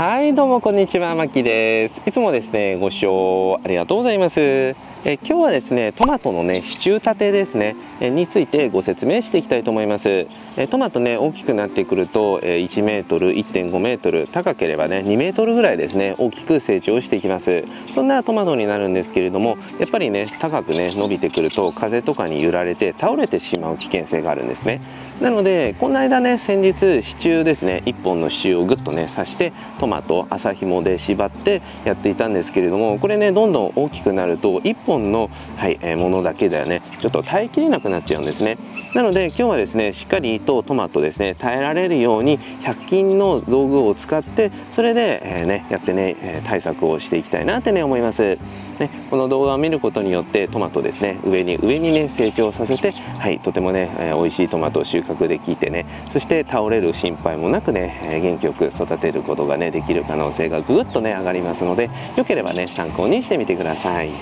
はいどうもこんにちはまきです。いつもですねご視聴ありがとうございます。え今日はですねトマトのね支柱立てですねえについてご説明していきたいと思います。えトマトね大きくなってくるとえ1メートル1.5メートル高ければね2メートルぐらいですね大きく成長していきます。そんなトマトになるんですけれどもやっぱりね高くね伸びてくると風とかに揺られて倒れてしまう危険性があるんですね。なのでこの間ね先日支柱ですね1本の支柱をぐっとね刺してトマト麻紐で縛ってやっていたんですけれどもこれねどんどん大きくなると1本の、はいえー、ものだけではね。ちょっと耐えきれなくなっちゃうんですね。なので今日はですねしっかりとトマトですね耐えられるように100均の道具を使ってそれで、えー、ね、やってね対策をしていきたいなってね思います、ね、この動画を見ることによってトマトですね上に上にね成長させてはいとてもね、えー、美味しいトマトを収穫できてねそして倒れる心配もなくね、え元気よく育てることがねできる可能性がぐぐっとね上がりますのでよければね参考にしてみてください、はい、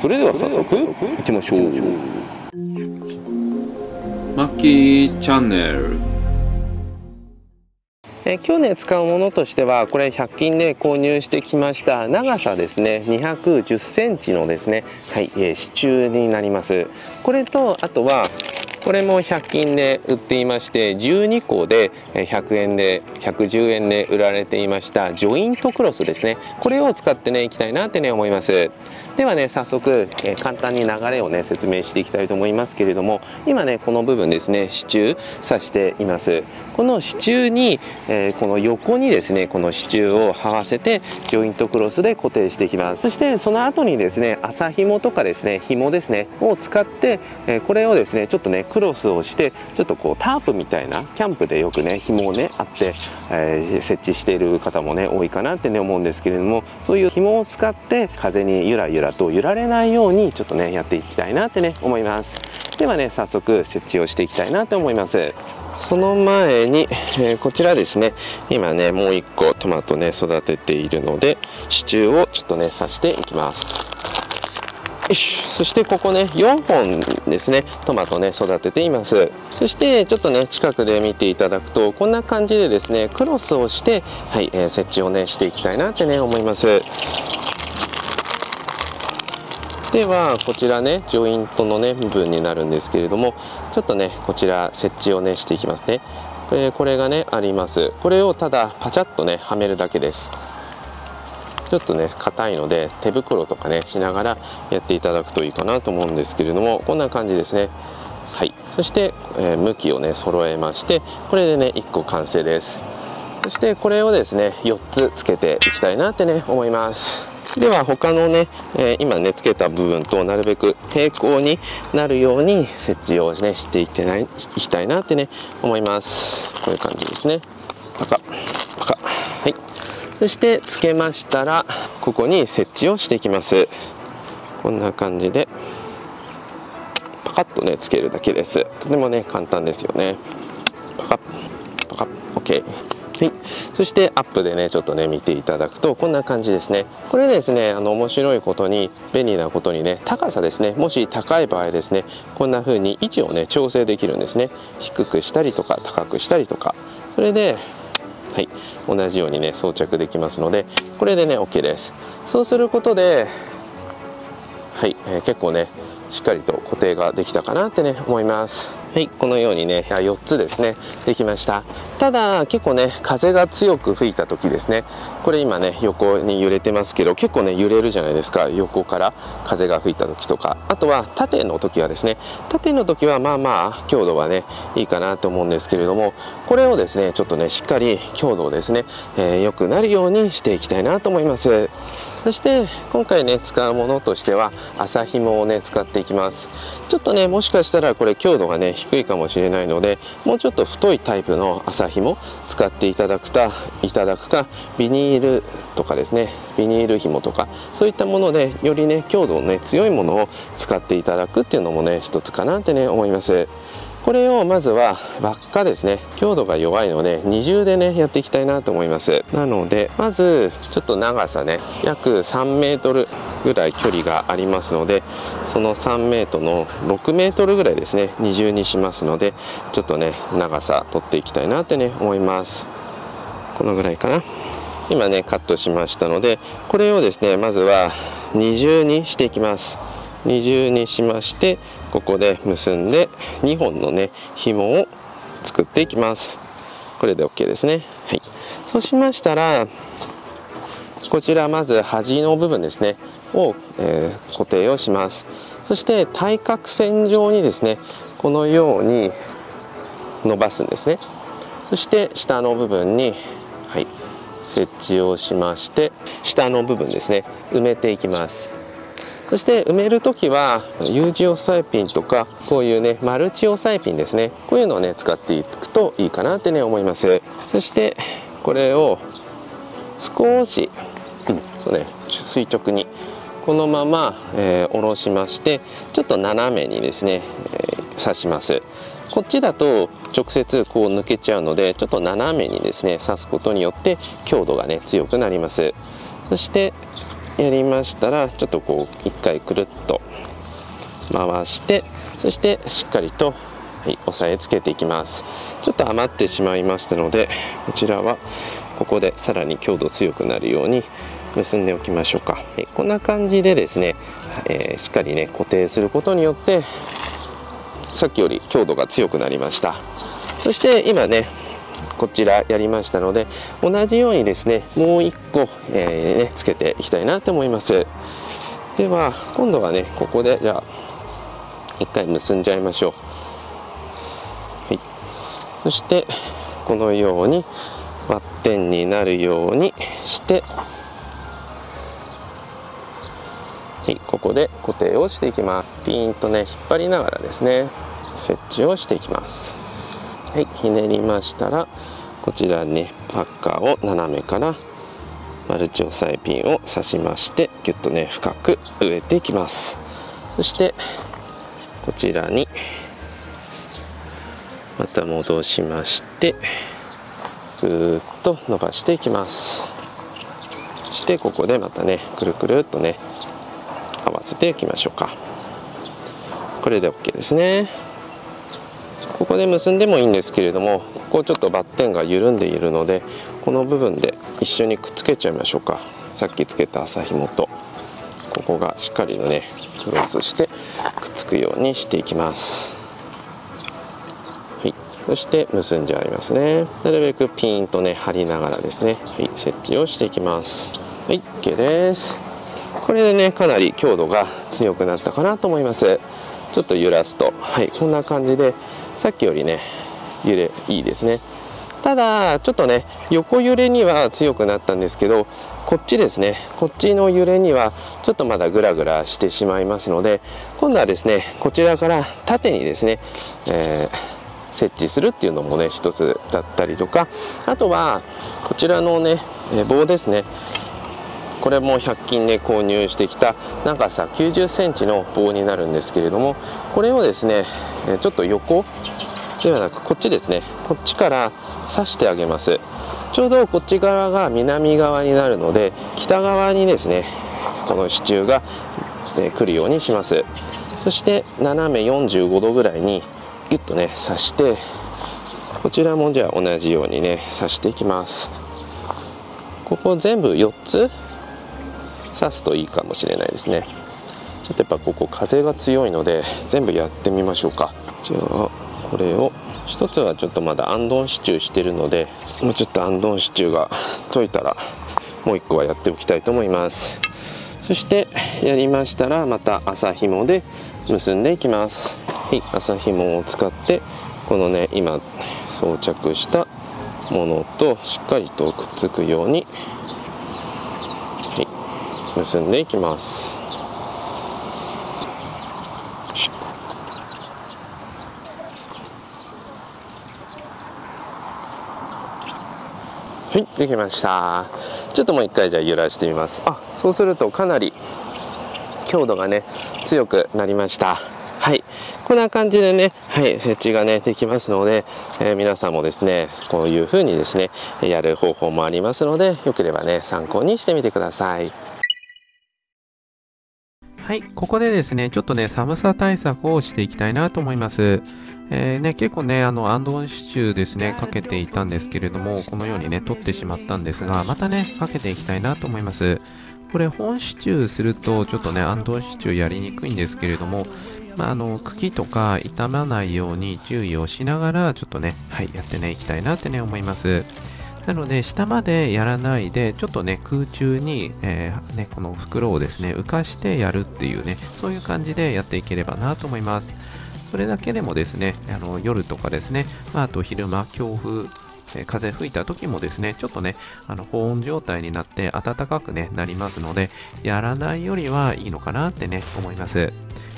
それでは早速いきましょう。マッキーチャンネル。え今日ね使うものとしてはこれ100均で購入してきました長さですね210センチのですねはい、えー、支柱になります。これとあとはこれも100均で売っていまして12個で100円で110円で売られていましたジョイントクロスですね。これを使ってねいきたいなってね思います。ではね早速、え簡単に流れをね説明していきたいと思いますけれども今ねこの部分ですね支柱刺しています。この支柱に、えー、この横にですねこの支柱をはわせてジョイントクロスで固定していきます。そしてその後にですね麻紐とかですね紐ですねを使って、えー、これをですねちょっとねクロスをしてちょっとこうタープみたいなキャンプでよくね紐をねあって、え、設置している方もね多いかなってね思うんですけれどもそういう紐を使って風にゆらゆらと揺られないようにちょっとねやっていきたいなってね思います。ではね早速設置をしていきたいなと思います。その前に、えー、こちらですね。今ねもう1個トマトね育てているので支柱をちょっとね刺していきます。そしてここね4本ですねトマトね育てています。そしてちょっとね近くで見ていただくとこんな感じでですねクロスをしてはい、えー、設置をねしていきたいなってね思います。ではこちらねジョイントのね部分になるんですけれどもちょっとねこちら設置をねしていきますね。これこれがねあります。これをただパチャッとねはめるだけです。ちょっとね硬いので手袋とかねしながらやっていただくといいかなと思うんですけれどもこんな感じですね。はい。そして、えー、向きをね揃えましてこれでね1個完成です。そしてこれをですね4つつけていきたいなってね思います。では他のね、え、今ねつけた部分となるべく平行になるように設置をねしていってないいきたいなってね思います。こういう感じですね。パカパカ。はい。そしてつけましたらここに設置をしていきます。こんな感じでパカッとねつけるだけです。とてもね簡単ですよね。パカッパカッ OK はい、そしてアップでねちょっとね見ていただくとこんな感じですね。これですねあの面白いことに便利なことにね高さですね。もし高い場合ですねこんな風に位置をね調整できるんですね。低くしたりとか高くしたりとか。それではい、同じようにね装着できますのでこれでね OK です。そうすることではい、えー、結構ねしっかりと固定ができたかなってね思います。はいこのようにね4つですね。できました。ただ結構ね風が強く吹いた時ですね。これ今ね横に揺れてますけど結構ね揺れるじゃないですか。横から風が吹いた時とか。あとは縦の時はですね。縦の時はまあまあ強度はねいいかなと思うんですけれどもこれをですねちょっとねしっかり強度をですね、えー、良くなるようにしていきたいなと思いますそして今回ね使うものとしては麻紐をね使っていきます。ちょっとねもしかしたらこれ強度がね低いかもしれないのでもうちょっと太いタイプの麻紐使っていただくかいただくかビニールとかですねビニール紐とかそういったものでよりね強度のね強いものを使っていただくっていうのもね一つかなってね思います。これをまずは輪っかですね。強度が弱いので二重でねやっていきたいなと思います。なのでまずちょっと長さね約3メートルぐらい距離がありますのでその3メートルの6メートルぐらいですね二重にしますのでちょっとね長さ取っていきたいなってね思います。このぐらいかな。今ねカットしましたのでこれをですねまずは二重にしていきます。二重にしましてここで結んで2本のね紐を作っていきます。これで OK ですね。はい。そうしましたらこちらまず端の部分ですねを、えー、固定をします。そして対角線上にですねこのように伸ばすんですね。そして下の部分に、はい、設置をしまして下の部分ですね埋めていきます。そして埋める時は U 字押さえピンとかこういうねマルチ押さえピンですね。こういうのをね使っていくといいかなってね思います。そしてこれを少し、うん、そうね垂直にこのまま、えー、下ろしましてちょっと斜めにですね、えー、刺します。こっちだと直接こう抜けちゃうのでちょっと斜めにですね刺すことによって強度がね強くなります。そしてやりましたらちょっとこう一回くるっと回してそしてしっかりと、はい、押さえつけていきます。ちょっと余ってしまいましたのでこちらはここでさらに強度強くなるように結んでおきましょうか。こんな感じでですね、えー、しっかりね固定することによってさっきより強度が強くなりました。そして今ねこちらやりましたので同じようにですねもう1個、えー、ね、つけていきたいなと思います。では今度はねここでじゃあ1回結んじゃいましょう、はい、そしてこのようにワッテンになるようにしてはい、ここで固定をしていきます。ピーンとね引っ張りながらですね設置をしていきます。はいひねりましたらこちらにパッカーを斜めからマルチ押さえピンを刺しましてギュッとね深く植えていきます。そしてこちらにまた戻しましてぐっと伸ばしていきます。そしてここでまたねくるくるっとね合わせていきましょうか。これで OK ですね。ここで結んでもいいんですけれどもここちょっとバッテンが緩んでいるのでこの部分で一緒にくっつけちゃいましょうか。さっきつけた麻紐と。ここがしっかりとねクロスしてくっつくようにしていきます。はい。そして結んじゃいますね。なるべくピーンとね貼りながらですね。はい。設置をしていきます。はい。OK です。これでねかなり強度が強くなったかなと思います。ちょっと揺らすと。はい。こんな感じでさっきよりね揺れいいですね。ただちょっとね横揺れには強くなったんですけどこっちですね。こっちの揺れにはちょっとまだグラグラしてしまいますので今度はですねこちらから縦にですね、えー、設置するっていうのもね一つだったりとか。あとはこちらのね棒ですね。これも100均で購入してきた長さ90センチの棒になるんですけれどもこれをですねちょっと横ではなくこっちですね。こっちから刺してあげます。ちょうどこっち側が南側になるので北側にですねこの支柱が、ね、来るようにします。そして斜め45度ぐらいにギュッとね刺してこちらもじゃあ同じようにね刺していきます。ここ全部4つ刺すといいかもしれないですね。ちょっとやっぱここ風が強いので全部やってみましょうか。じゃあこれを一つはちょっとまだアンドンシチューしてるのでもうちょっとアンドンシチューが解いたらもう一個はやっておきたいと思います。そしてやりましたらまた麻紐で結んでいきます。はい麻紐を使ってこのね今装着したものとしっかりとくっつくように結んでいきます。はいできました。ちょっともう一回じゃあ揺らしてみます。あそうするとかなり強度がね強くなりました。はい。こんな感じでね、はい、設置がねできますので、えー、皆さんもですねこういう風にですねやる方法もありますのでよければね参考にしてみてください。はい、ここでですね、ちょっとね、寒さ対策をしていきたいなと思います。えー、ね、結構ね、あの、アンドンシチューですね、かけていたんですけれども、このようにね、取ってしまったんですが、またね、かけていきたいなと思います。これ、本シチューすると、ちょっとね、アンドンシチューやりにくいんですけれども、まあ、あの、茎とか傷まないように注意をしながら、ちょっとね、はい、やってね、いきたいなってね、思います。なので、下までやらないで、ちょっとね、空中に、えー、ね、この袋をですね、浮かしてやるっていうね、そういう感じでやっていければなと思います。それだけでもですね、あの夜とかですね、まあ、あと昼間、強風、風吹いた時もですね、ちょっとね、あの保温状態になって暖かく、ね、なりますので、やらないよりはいいのかなってね、思います。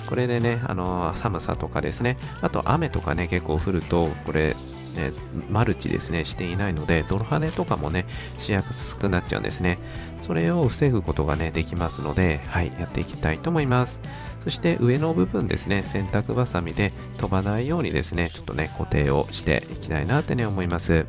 これでね、あの寒さとかですね、あと雨とかね、結構降ると、これ、ね、マルチですね、していないので、泥跳ねとかもね、しやすくなっちゃうんですね。それを防ぐことがね、できますので、はい、やっていきたいと思います。そして上の部分ですね、洗濯バサミで飛ばないようにですね、ちょっとね、固定をしていきたいなってね、思います。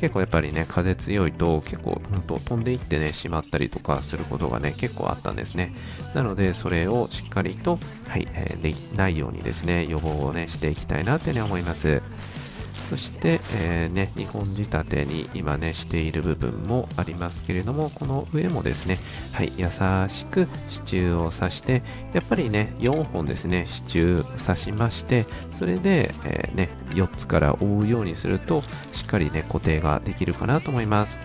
結構やっぱりね、風強いと結構本当飛んでいってね、しまったりとかすることがね、結構あったんですね。なので、それをしっかりと、はい、えー、できないようにですね、予防をね、していきたいなってね、思います。そして、えー、ね、2本仕立てに今ね、している部分もありますけれども、この上もですね、はい、優しく支柱を刺して、やっぱりね、4本ですね、支柱刺しまして、それで、えー、ね、4つから覆うようにすると、しっかりね、固定ができるかなと思います。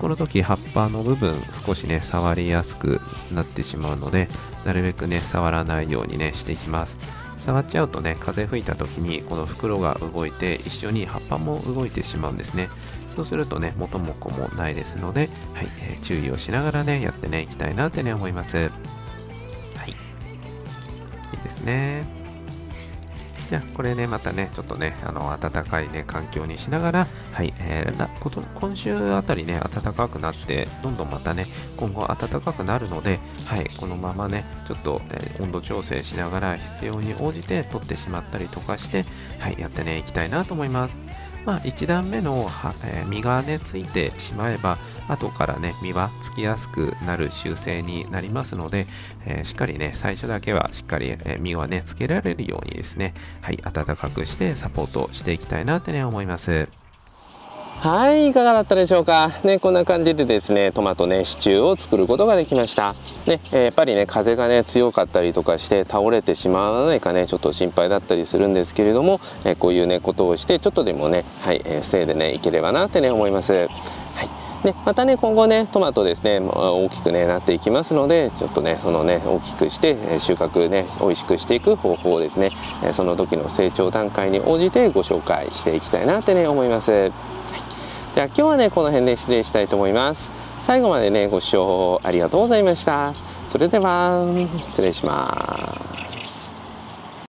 この時葉っぱの部分少しね触りやすくなってしまうのでなるべくね触らないようにねしていきます触っちゃうとね風吹いた時にこの袋が動いて一緒に葉っぱも動いてしまうんですね。そうするとね元も子もないですので、はいえー、注意をしながらねやってねいきたいなってね思います。はい。いいですね。じゃあ、これね、またね、ちょっとね、あの、暖かいね、環境にしながら、はい、えー、な今週あたりね、暖かくなって、どんどんまたね、今後暖かくなるので、はい、このままね、ちょっと、えー、温度調整しながら、必要に応じて取ってしまったりとかして、はい、やってね、いきたいなと思います。まあ、1段目の、えー、実がね、ついてしまえば、後からね、実はつきやすくなる習性になりますので、えー、しっかりね、最初だけはしっかり、えー、実はね、つけられるようにですね、はい、暖かくしてサポートしていきたいなってね、思います。はい、いかがだったでしょうか？ね、こんな感じでですね、トマトね、シチューを作ることができました。ね、えー、やっぱりね、風がね、強かったりとかして倒れてしまわないかね、ちょっと心配だったりするんですけれども、えー、こういうね、ことをして、ちょっとでもね、はい、えー、防いでね、いければなってね、思います。はい。でまたね今後ねトマトですね大きくねなっていきますのでちょっとねそのね大きくして収穫ね美味しくしていく方法をですねその時の成長段階に応じてご紹介していきたいなってね思います。じゃあ今日はねこの辺で失礼したいと思います。最後までねご視聴ありがとうございました。それでは失礼します。